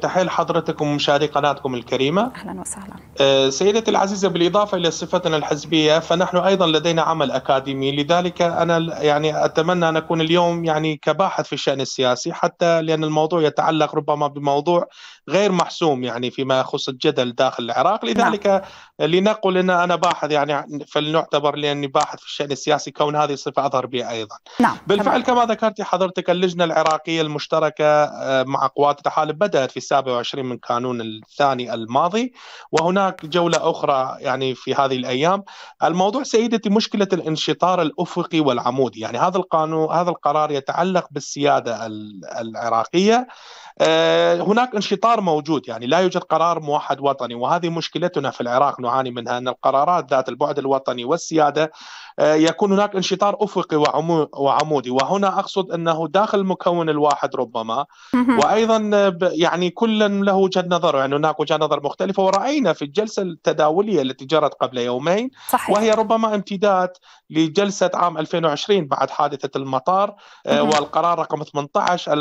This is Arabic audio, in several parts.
تحية حضرتكم ومشاهدي قناتكم الكريمة. أهلا وسهلا. سيدتي العزيزة بالإضافة إلى صفتنا الحزبية فنحن أيضا لدينا عمل أكاديمي. لذلك أنا يعني أتمنى أن أكون اليوم يعني كباحث في الشأن السياسي حتى لأن الموضوع يتعلق ربما بموضوع غير محسوم يعني فيما يخص الجدل داخل العراق. لذلك نعم. لنقل أن أنا باحث يعني فلنعتبر لأني باحث في الشأن السياسي كون هذه الصفة أظهر بها أيضا. نعم. بالفعل كما ذكرت حضرتك اللجنة العراقية المشتركة مع قوات التحالف بدأت في 27 من كانون الثاني الماضي وهناك جولة أخرى يعني في هذه الأيام. الموضوع سيدتي مشكلة الانشطار الأفقي والعمودي. يعني هذا القانون هذا القرار يتعلق بالسيادة العراقية. هناك انشطار موجود يعني لا يوجد قرار موحد وطني وهذه مشكلتنا في العراق نعاني منها أن القرارات ذات البعد الوطني والسيادة آه، يكون هناك انشطار أفقي وعمودي. وهنا أقصد أنه داخل المكون الواحد ربما وأيضا يعني كل له وجهة نظر يعني هناك وجهة نظر مختلفة. ورأينا في الجلسة التداولية التي جرت قبل يومين صحيح. وهي ربما امتداد لجلسة عام 2020 بعد حادثة المطار آه، والقرار رقم 18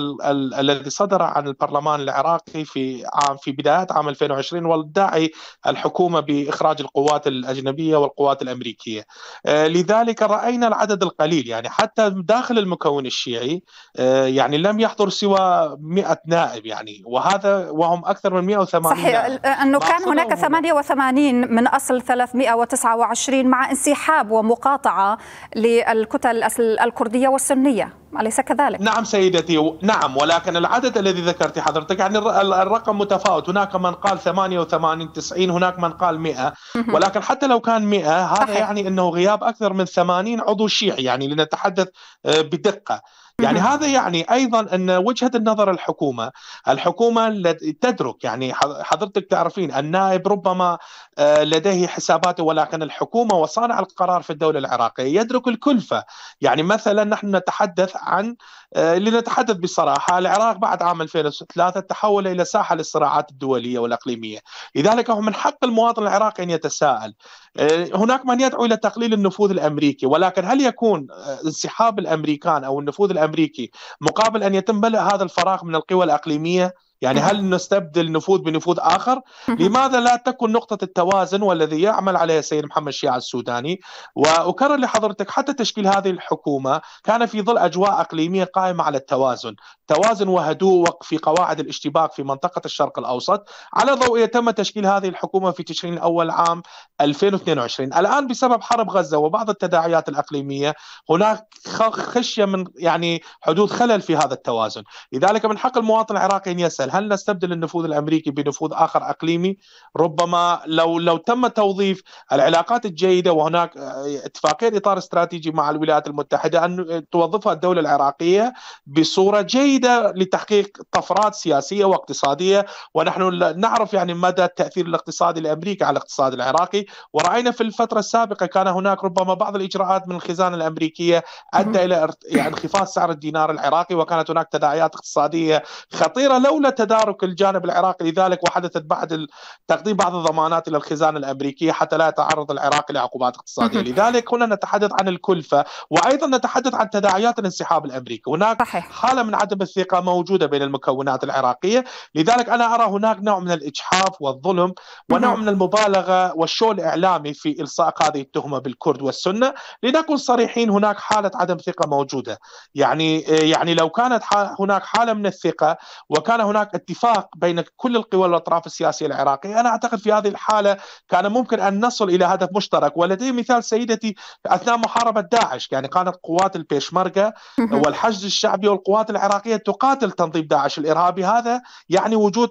الذي صدر عن البرلمان العراقي في عام في بدايات عام 2020 والداعي الحكومة بإخراج القوات الأجنبية والقوات الأمريكية آه، لذلك رأينا العدد القليل يعني حتى داخل المكون الشيعي آه، يعني لم يحضر سوى 100 نائب يعني وهذا وهم أكثر من 180 صحيح نائب. أنه كان هناك 88 من أصل 329 مع انسحاب ومقاطعة للكتل الكردية والسنية أليس كذلك؟ نعم سيدتي نعم ولكن العدد الذي ذكرت حضرتك يعني الرقم متفاوت هناك من قال 88 90 هناك من قال 100 ولكن حتى لو كان 100 هذا صحيح. يعني أنه غياب أكثر من 80 عضو شيعي يعني لنتحدث آه، بدقة يعني هذا يعني أيضا أن وجهة النظر الحكومة، الحكومة تدرك يعني حضرتك تعرفين النائب ربما آه، لديه حساباته ولكن الحكومة وصانع القرار في الدولة العراقية يدرك الكلفة، يعني مثلا نحن نتحدث عن لنتحدث بصراحة العراق بعد عام 2003 تحول إلى ساحة للصراعات الدولية والإقليمية، لذلك هو من حق المواطن العراقي أن يتساءل. آه، هناك من يدعو إلى تقليل النفوذ الأمريكي ولكن هل يكون انسحاب الأمريكان أو النفوذ الأمريكي مقابل أن يتم ملء هذا الفراغ من القوى الإقليمية؟ يعني هل نستبدل نفوذ بنفوذ آخر؟ لماذا لا تكون نقطة التوازن والذي يعمل عليها السيد محمد شيع السوداني؟ وأكرر لحضرتك حتى تشكيل هذه الحكومة كان في ظل أجواء إقليمية قائمة على التوازن، توازن وهدوء في قواعد الاشتباك في منطقة الشرق الأوسط، على ضوء تم تشكيل هذه الحكومة في تشرين الأول عام 2022 الآن بسبب حرب غزة وبعض التداعيات الأقليمية هناك خشية من يعني حدوث خلل في هذا التوازن. لذلك من حق المواطن العراقي أن يسأل هل نستبدل النفوذ الأمريكي بنفوذ آخر أقليمي؟ ربما لو لو تم توظيف العلاقات الجيدة وهناك اتفاقية إطار استراتيجي مع الولايات المتحدة أن توظفها الدولة العراقية بصورة جيدة لتحقيق طفرات سياسية واقتصادية. ونحن نعرف يعني مدى التأثير الاقتصادي لأمريكا على الاقتصاد العراقي. ورأينا في الفترة السابقة كان هناك ربما بعض الإجراءات من الخزانة الأمريكية أدى إلى يعني انخفاض سعر الدينار العراقي وكانت هناك تداعيات اقتصادية خطيرة لولا تدارك الجانب العراقي. لذلك وحدثت بعد تقديم بعض الضمانات إلى الخزانة الأمريكية حتى لا يتعرض العراق لعقوبات اقتصادية. لذلك هنا نتحدث عن الكلفة وأيضا نتحدث عن تداعيات الانسحاب الأمريكي. هناك صحيح. حالة من عدم الثقة موجودة بين المكونات العراقية. لذلك أنا أرى هناك نوع من الإجحاف والظلم ونوع من المبالغة والشو الإعلامي في إلصاق هذه التهمة بالكرد والسنة. لنكن صريحين هناك حالة عدم ثقة موجودة. يعني يعني لو كانت هناك حالة من الثقة وكان هناك اتفاق بين كل القوى والأطراف السياسية العراقية. أنا أعتقد في هذه الحالة كان ممكن أن نصل إلى هدف مشترك. ولدي مثال سيدتي أثناء محاربة داعش يعني كانت قوات البيشمركة والحشد الشعبي والقوات العراقية تقاتل تنظيم داعش الإرهابي. هذا يعني وجود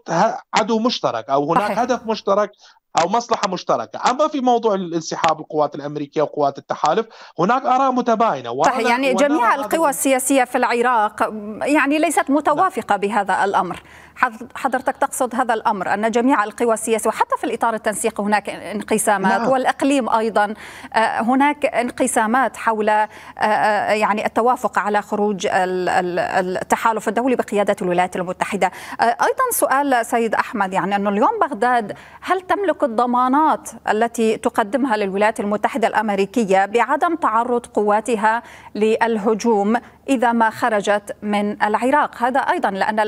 عدو مشترك أو هناك هدف مشترك أو مصلحة مشتركة، أما في موضوع الانسحاب القوات الأمريكية وقوات التحالف هناك آراء متباينة صحيح يعني جميع القوى السياسية في العراق يعني ليست متوافقة بهذا الأمر. حضرتك تقصد هذا الأمر أن جميع القوى السياسية وحتى في الإطار التنسيقي هناك انقسامات نعم. والإقليم أيضا آه، هناك انقسامات حول آه، آه، يعني التوافق على خروج التحالف الدولي بقياده الولايات المتحدة. أيضا سؤال سيد أحمد يعني أنه اليوم بغداد هل تملك هناك الضمانات التي تقدمها للولايات المتحدة الأمريكية بعدم تعرض قواتها للهجوم إذا ما خرجت من العراق. هذا أيضا لأن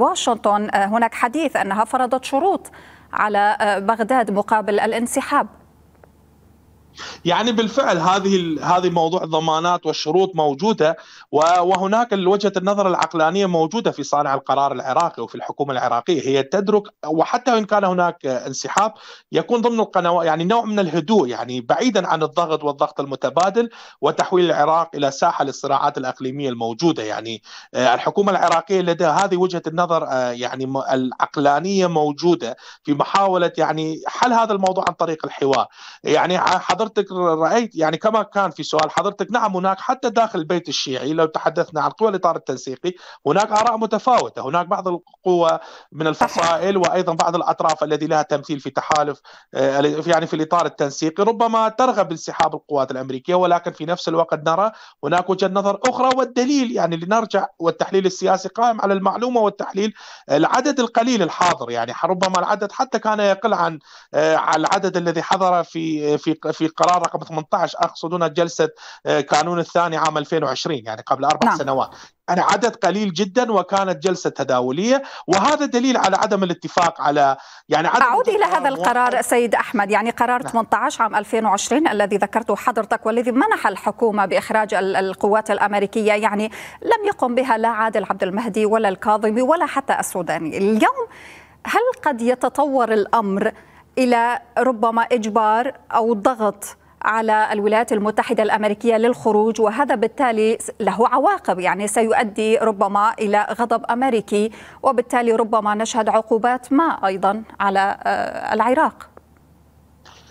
واشنطن هناك حديث أنها فرضت شروط على بغداد مقابل الانسحاب. يعني بالفعل هذه هذه موضوع الضمانات والشروط موجودة وهناك وجهة النظر العقلانية موجودة في صانع القرار العراقي وفي الحكومة العراقية. هي تدرك وحتى وان كان هناك انسحاب يكون ضمن القنوات يعني نوع من الهدوء يعني بعيدا عن الضغط والضغط المتبادل وتحويل العراق إلى ساحة للصراعات الإقليمية الموجودة. يعني آه، الحكومة العراقية لديها هذه وجهة النظر آه، يعني العقلانية موجودة في محاولة يعني حل هذا الموضوع عن طريق الحوار. يعني حضرتك حضرتك رأيت يعني كما كان في سؤال حضرتك نعم هناك حتى داخل البيت الشيعي لو تحدثنا عن قوى الاطار التنسيقي هناك آراء متفاوتة. هناك بعض القوى من الفصائل وأيضا بعض الأطراف الذي لها تمثيل في تحالف آه، يعني في الإطار التنسيقي. ربما ترغب بانسحاب القوات الأمريكية ولكن في نفس الوقت نرى هناك وجهة نظر أخرى والدليل يعني لنرجع والتحليل السياسي قائم على المعلومة والتحليل العدد القليل الحاضر. يعني ربما العدد حتى كان يقل عن آه، العدد الذي حضر في في في قرار رقم 18 اقصد هنا جلسة آه، كانون الثاني عام 2020 يعني قبل أربع نعم. سنوات يعني عدد قليل جدا وكانت جلسة تداولية وهذا دليل على عدم الاتفاق على يعني عدم أعود إلى هذا القرار سيد أحمد يعني قرار نعم. 18 عام 2020 الذي ذكرته حضرتك والذي منح الحكومة بإخراج القوات الأمريكية يعني لم يقم بها لا عادل عبد المهدي ولا الكاظمي ولا حتى السوداني اليوم هل قد يتطور الأمر إلى ربما إجبار أو ضغط على الولايات المتحدة الأمريكية للخروج وهذا بالتالي له عواقب. يعني سيؤدي ربما إلى غضب أمريكي وبالتالي ربما نشهد عقوبات ما أيضا على آه، العراق.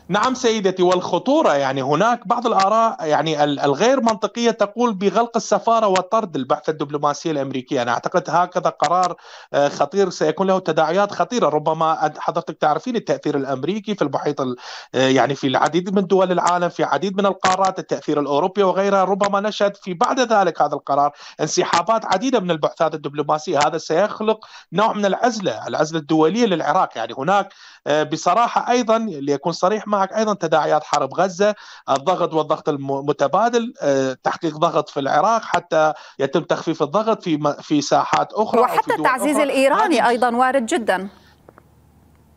نعم سيدتي والخطورة يعني هناك بعض الآراء يعني الغير منطقية تقول بغلق السفارة وطرد البعثة الدبلوماسية الأمريكية، أنا أعتقد هكذا قرار آه، خطير سيكون له تداعيات خطيرة، ربما حضرتك تعرفين التأثير الأمريكي في المحيط آه، يعني في العديد من دول العالم، في عديد من القارات، التأثير الأوروبي وغيرها، ربما نشهد في بعد ذلك هذا القرار انسحابات عديدة من البعثات الدبلوماسية، هذا سيخلق نوع من العزلة، العزلة الدولية للعراق، يعني هناك آه، بصراحة أيضا ليكون صريح معك أيضا تداعيات حرب غزة الضغط والضغط المتبادل آه، تحقيق ضغط في العراق حتى يتم تخفيف الضغط في في ساحات أخرى وحتى التعزيز الإيراني أيضا وارد جدا.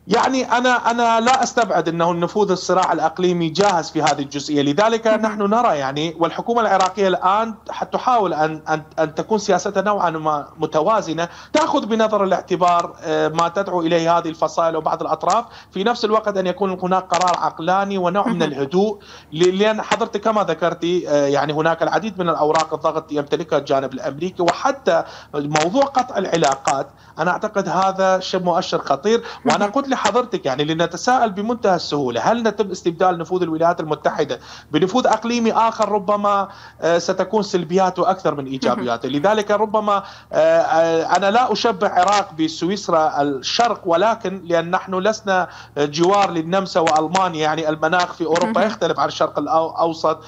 يعني أنا أنا لا أستبعد إنه النفوذ الصراع الأقليمي جاهز في هذه الجزئية، لذلك نحن نرى يعني والحكومة العراقية الآن تحاول أن أن أن تكون سياستها نوعا ما متوازنة، تأخذ بنظر الاعتبار آه، ما تدعو إليه هذه الفصائل وبعض الأطراف، في نفس الوقت أن يكون هناك قرار عقلاني ونوع من الهدوء. لأن حضرتك كما ذكرتي آه، يعني هناك العديد من الأوراق الضغط يمتلكها الجانب الأمريكي وحتى موضوع قطع العلاقات أنا أعتقد هذا شيء مؤشر خطير. وأنا قلت لحضرتك يعني لنتساءل بمنتهى السهولة. هل نتم استبدال نفوذ الولايات المتحدة بنفوذ أقليمي آخر ربما آه، ستكون سلبياته أكثر من ايجابياته لذلك ربما آه، آه، أنا لا أشبه عراق بسويسرا الشرق ولكن لأن نحن لسنا جوار للنمسا وألمانيا يعني المناخ في أوروبا يختلف عن الشرق الأوسط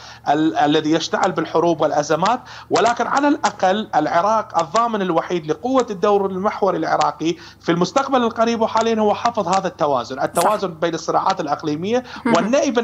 الذي يشتعل بالحروب والأزمات. ولكن على الأقل العراق الضامن الوحيد لقوة الدور المحوري العراقي في المستقبل القريب وحاليا هو حفظ هذا التوازن التوازن صح. بين الصراعات الأقليمية والنائب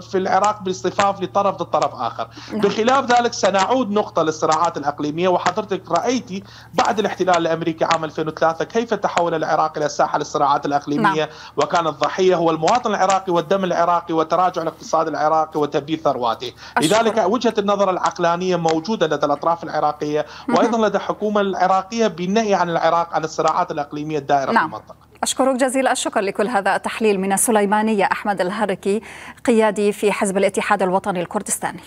في العراق باصطفاف لطرف ضد طرف آخر نعم. بخلاف ذلك سنعود نقطة للصراعات الأقليمية وحضرتك رأيتي بعد الاحتلال الأمريكي عام 2003 كيف تحول العراق إلى ساحة للصراعات الأقليمية نعم. وكان الضحية هو المواطن العراقي والدم العراقي وتراجع الاقتصاد العراقي وتبديد ثرواته لذلك وجهة النظر العقلانية موجودة لدى الأطراف العراقية وأيضا لدى الحكومة العراقية بالنهي عن العراق عن الصراعات الإقليمية الدائرة نعم. في المنطقة أشكرك جزيل الشكر لكل هذا التحليل من السليمانية أحمد الهركي قيادي في حزب الاتحاد الوطني الكردستاني.